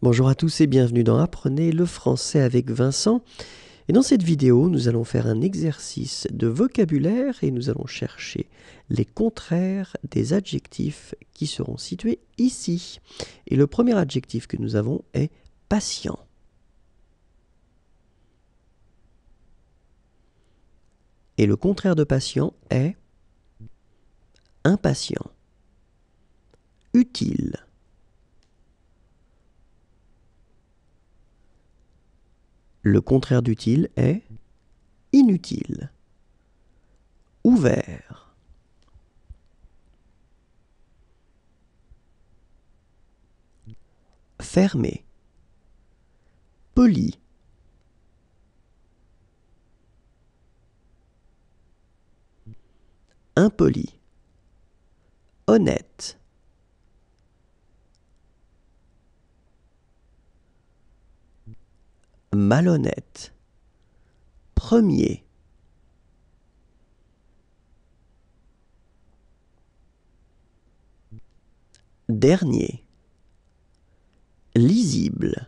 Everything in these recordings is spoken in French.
Bonjour à tous et bienvenue dans Apprenez le français avec Vincent. Et dans cette vidéo, nous allons faire un exercice de vocabulaire et nous allons chercher les contraires des adjectifs qui seront situés ici. Et le premier adjectif que nous avons est patient. Et le contraire de patient est impatient, utile. Le contraire d'utile est inutile, ouvert. Fermé, poli. Impoli, honnête. Malhonnête. Premier. Dernier. Lisible.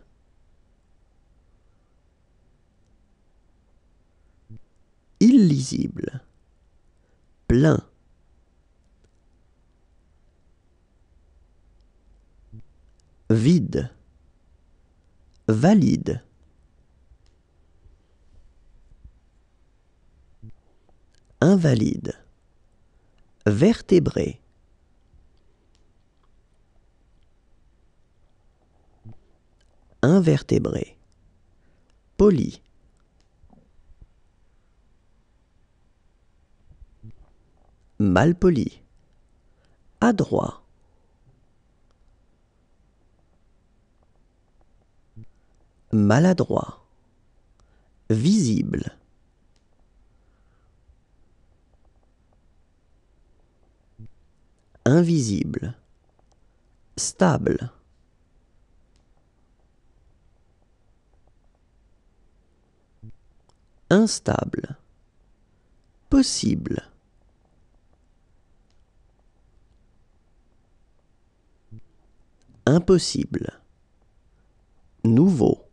Illisible. Plein. Vide. Valide. Invalide, vertébré, invertébré, poli, malpoli, adroit, maladroit, visible, invisible, stable. Instable, possible. Impossible, nouveau.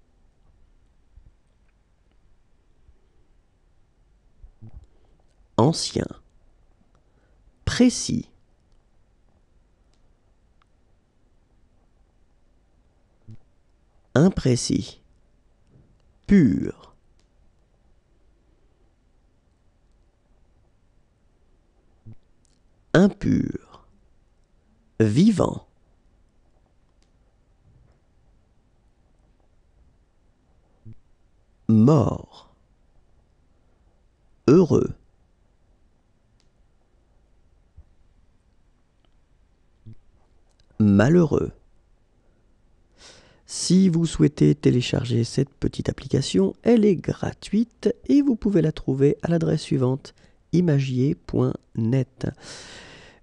Ancien, précis. Imprécis, pur. Impur, vivant. Mort, heureux. Malheureux. Si vous souhaitez télécharger cette petite application, elle est gratuite et vous pouvez la trouver à l'adresse suivante imagier.net.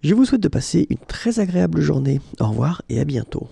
Je vous souhaite de passer une très agréable journée. Au revoir et à bientôt.